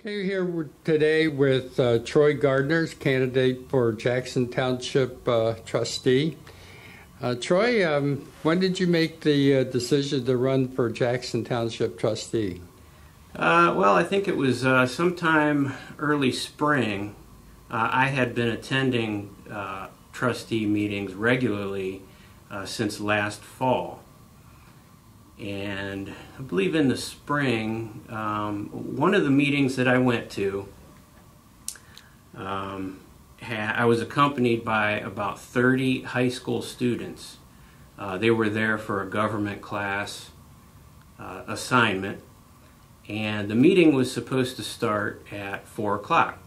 Okay, here we're today with uh, Troy Gardner, candidate for Jackson Township uh, trustee. Uh, Troy, um, when did you make the uh, decision to run for Jackson Township trustee? Uh, well, I think it was uh, sometime early spring. I had been attending trustee meetings regularly since last fall. And I believe in the spring, um, one of the meetings that I went to, um, I was accompanied by about 30 high school students. Uh, they were there for a government class uh, assignment and the meeting was supposed to start at four o'clock.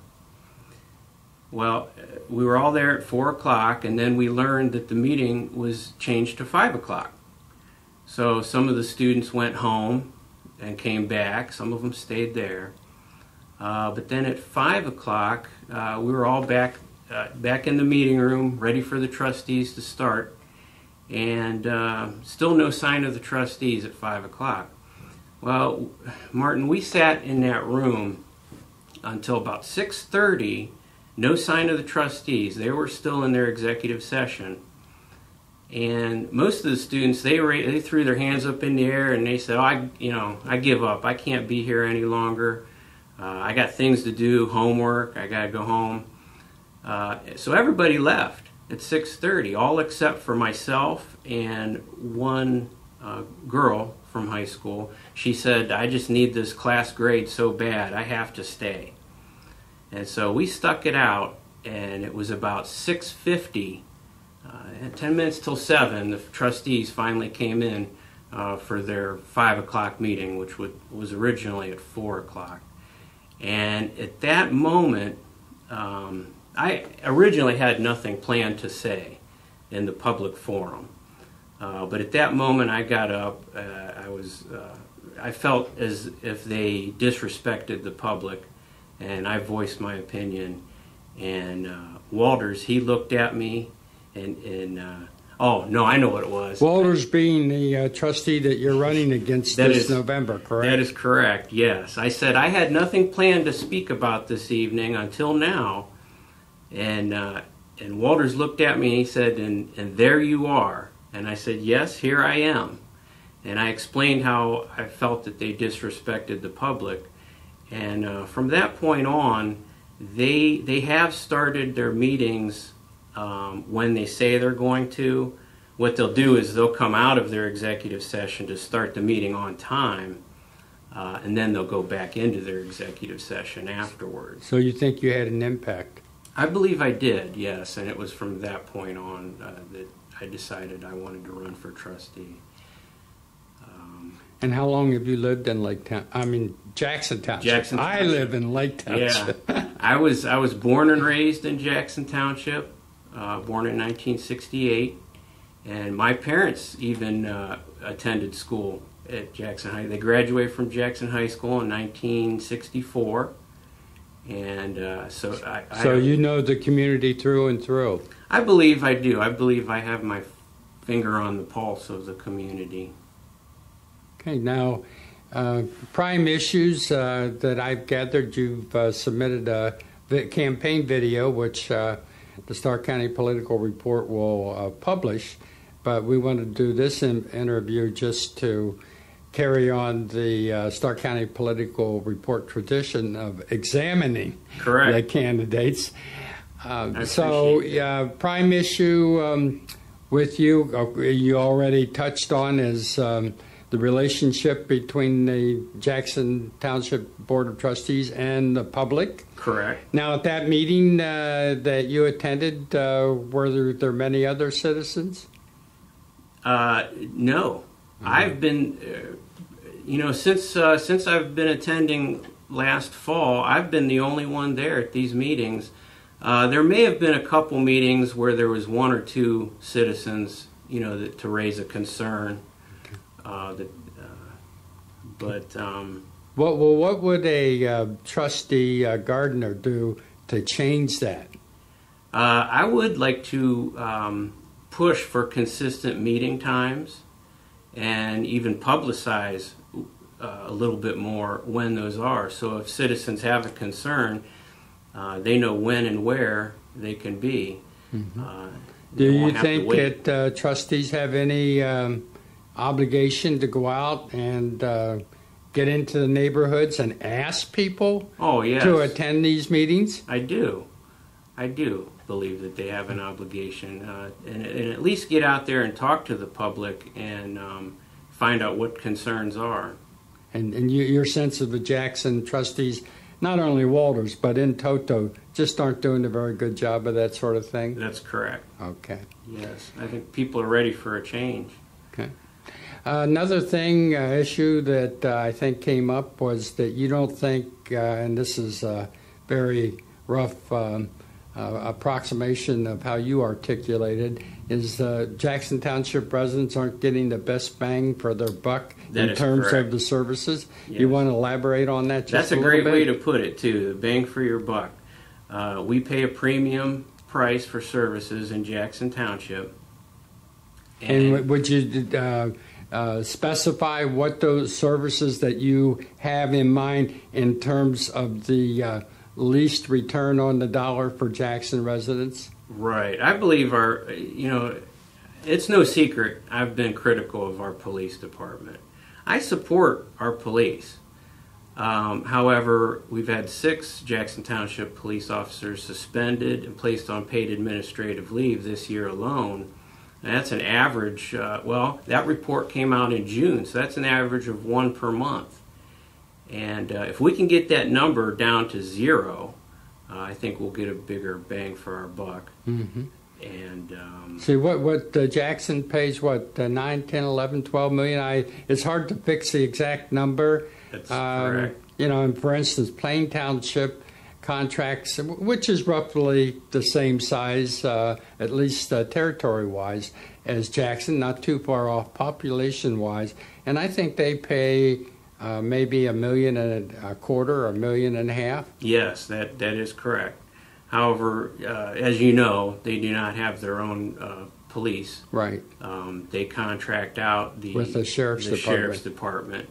Well, we were all there at four o'clock, and then we learned that the meeting was changed to five o'clock. So some of the students went home and came back. Some of them stayed there. Uh, but then at five o'clock, uh, we were all back uh, back in the meeting room, ready for the trustees to start, and uh, still no sign of the trustees at five o'clock. Well, Martin, we sat in that room until about 6:30. No sign of the trustees. They were still in their executive session. And most of the students, they they threw their hands up in the air and they said, oh, "I, you know, I give up. I can't be here any longer. Uh, I got things to do, homework. I got to go home." Uh, so everybody left at 6:30, all except for myself and one uh, girl from high school. She said, I just need this class grade so bad, I have to stay. And so we stuck it out, and it was about 6.50, uh, 10 minutes till 7, the trustees finally came in uh, for their 5 o'clock meeting, which would, was originally at 4 o'clock. And at that moment, um, I originally had nothing planned to say in the public forum. Uh, but at that moment, I got up. Uh, I was, uh, I felt as if they disrespected the public, and I voiced my opinion. And uh, Walters, he looked at me, and, and uh, oh no, I know what it was. Walters being the uh, trustee that you're running against That this is- November, correct? That is correct. Yes, I said I had nothing planned to speak about this evening until now, and uh, and Walters looked at me and he said, "And and there you are." And I said, "Yes, here I am." And I explained how I felt that they disrespected the public, and uh, from that point on, they they have started their meetings um, when they say they're going to. What they'll do is they'll come out of their executive session to start the meeting on time, uh, and then they'll go back into their executive session afterwards. so you think you had an impact? I believe I did, yes, and it was from that point on uh, that I decided I wanted to run for trustee. Um, And how long have you lived in Lake Town? I mean, Jackson Township. Jackson I live in Lake yeah, I was I was born and raised in Jackson Township, uh, born in 1968, and my parents even uh, attended school at Jackson High. They graduated from Jackson High School in 1964, and uh, so I, I so you know the community through and through. I believe I do. I believe I have my finger on the pulse of the community. Okay, now, uh, prime issues uh, that I've gathered, you've uh, submitted a vi- campaign video, which uh, the Stark County Political Report will uh, publish, but we want to do this in- interview just to carry on the uh, Stark County Political Report tradition of examining Correct. the candidates. Uh, so, prime issue um, with you, uh, you already touched on is um, the relationship between the Jackson Township Board of Trustees and the public. Correct. Now, at that meeting uh, that you attended, uh, were there, there many other citizens? Uh, no, I've been, uh, you know, since uh, since I've been attending last fall, I've been the only one there at these meetings. Uh, there may have been a couple meetings where there was one or two citizens, you know, that, to raise a concern. Uh, that, uh, but um, What, well, what would a uh, trustee uh, Gardner do to change that? Uh, I would like to um, push for consistent meeting times and even publicize uh, a little bit more when those are. So if citizens have a concern, uh, they know when and where they can be. Uh, they Do you won't have to think that uh, trustees have any um, obligation to go out and uh, get into the neighborhoods and ask people Oh yes, to attend these meetings? I do. I do believe that they have an obligation, uh, and, and at least get out there and talk to the public and um, find out what concerns are. And, and you, your sense of the Jackson trustees, not only Walters, but in toto, just aren't doing a very good job of that sort of thing? That's correct. Okay. Yes, I think people are ready for a change. Another thing, uh, issue that uh, I think came up was that you don't think, uh, and this is a very rough um, uh, approximation of how you articulated, is uh, Jackson Township residents aren't getting the best bang for their buck That in terms correct. of the services. Yes. You want to elaborate on that just That's a little great bit? way to put it, too. The bang for your buck. Uh, we pay a premium price for services in Jackson Township. And w- would you uh, uh, specify what those services that you have in mind in terms of the uh, least return on the dollar for Jackson residents? Right. I believe our, you know, it's no secret I've been critical of our police department. I support our police. Um, however, we've had six Jackson Township police officers suspended and placed on paid administrative leave this year alone. That's an average, uh, well, that report came out in June, so that's an average of one per month. And uh, if we can get that number down to zero, uh, I think we'll get a bigger bang for our buck. Mm-hmm. And um, See, what, what uh, Jackson pays, what, uh, 9, 10, 11, 12 million? I, it's hard to fix the exact number. that's Um, correct. You know, and for instance, Plain Township contracts, which is roughly the same size, uh, at least uh, territory wise, as Jackson, not too far off population wise. And I think they pay uh, maybe a million and a quarter, or a million and a half. Yes, that, that is correct. However, uh, as you know, they do not have their own uh, police. Right. Um, they contract out the With the sheriff's the department. sheriff's department,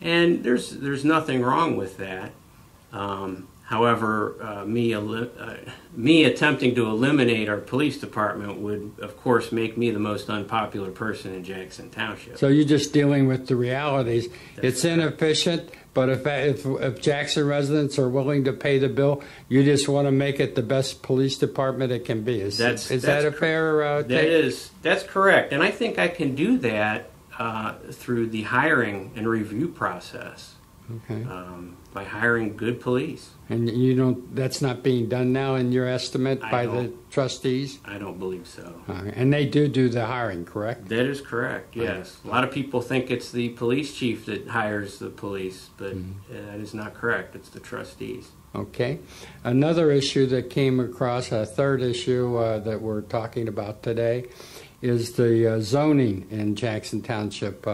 and there's there's nothing wrong with that. Um, however, uh, me uh, me attempting to eliminate our police department would, of course, make me the most unpopular person in Jackson Township. So you're just dealing with the realities. That's it's correct. inefficient, but if, if if Jackson residents are willing to pay the bill, you just want to make it the best police department it can be. Is, That's- is that's that a fair uh, take? is that's correct, and I think I can do that uh, through the hiring and review process Okay. um, by hiring good police. And you don't. That's not being done now in your estimate I by the trustees. I don't believe so. Uh, and they do do the hiring, correct? That is correct. Yes, a lot of people think it's the police chief that hires the police, but Mm-hmm. uh, that is not correct. It's the trustees. Okay. Another issue that came across, a third issue uh, that we're talking about today, is the uh, zoning in Jackson Township.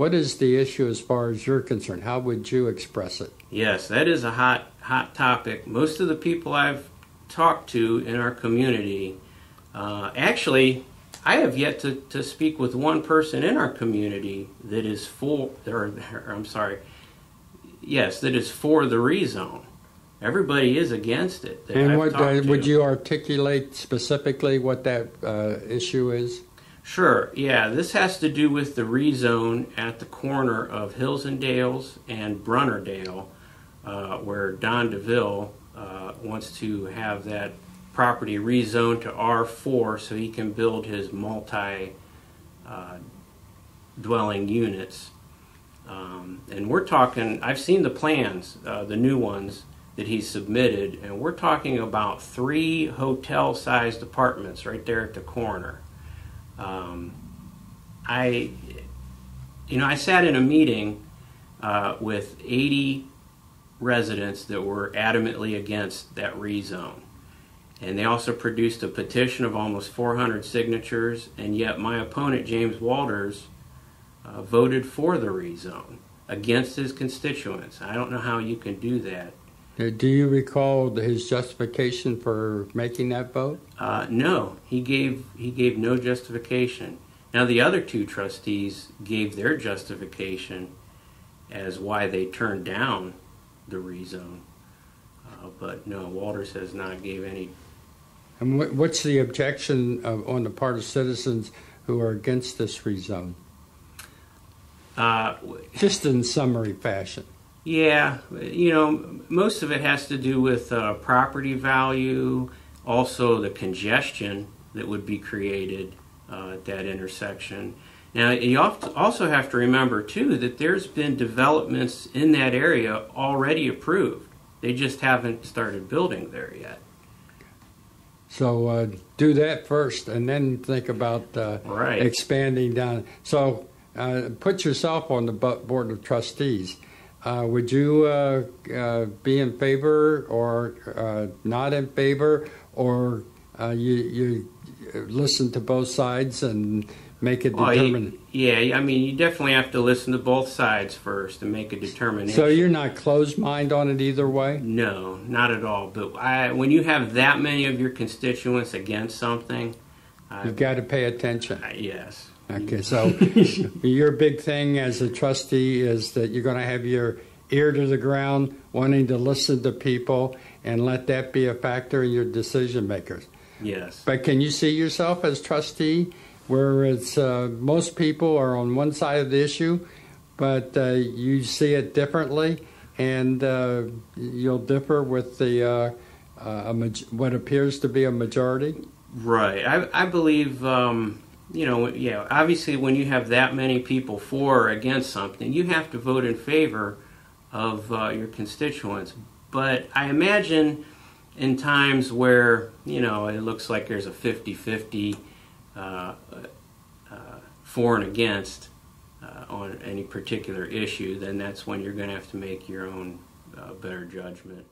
What is the issue as far as you're concerned? How would you express it? Yes, that is a hot hot topic. Most of the people I've talked to in our community, uh, actually, I have yet to, to speak with one person in our community that is for, or, or I'm sorry, yes, that is for the rezone. Everybody is against it. and I've what uh, would you articulate specifically what that uh, issue is? Sure. Yeah, this has to do with the rezone at the corner of Hills and Dales and Brunnerdale, uh, where Don DeVille uh, wants to have that property rezoned to R4 so he can build his multi uh, dwelling units. Um, and we're talking, I've seen the plans, uh, the new ones that he submitted, and we're talking about three hotel sized apartments right there at the corner. Um, I, you know, I sat in a meeting uh, with 80 residents that were adamantly against that rezone. And they also produced a petition of almost 400 signatures, and yet my opponent, James Walters, uh, voted for the rezone against his constituents. I don't know how you can do that. Do you recall his justification for making that vote? Uh, no, he gave he gave no justification. Now the other two trustees gave their justification, as why they turned down the rezone. Uh, but no, Walters has not gave any. And what, what's the objection of, on the part of citizens who are against this rezone? Uh, Just in summary fashion. Yeah, you know, most of it has to do with uh, property value, also the congestion that would be created uh, at that intersection. Now, you also have to remember, too, that there's been developments in that area already approved. They just haven't started building there yet. So uh, do that first, and then think about uh, Right. expanding down. So uh, put yourself on the board of trustees. Uh, would you uh, uh, be in favor or uh, not in favor, or uh, you you listen to both sides and make a determination? you- yeah, I mean, you definitely have to listen to both sides first and make a determination. So you're not closed mind on it either way. No, not at all. But I, when you have that many of your constituents against something, You've got to pay attention. Yes. Okay, so your big thing as a trustee is that you're going to have your ear to the ground, wanting to listen to people, and let that be a factor in your decision makers. Yes. But can you see yourself as trustee, where it's uh, most people are on one side of the issue, but uh, you see it differently, and uh, you'll differ with the uh, uh, a what appears to be a majority. Right. I, I believe, um, you know, yeah, obviously when you have that many people for or against something, you have to vote in favor of uh, your constituents. But I imagine in times where, you know, it looks like there's a 50 50 uh, uh, for and against uh, on any particular issue, then that's when you're going to have to make your own uh, better judgment.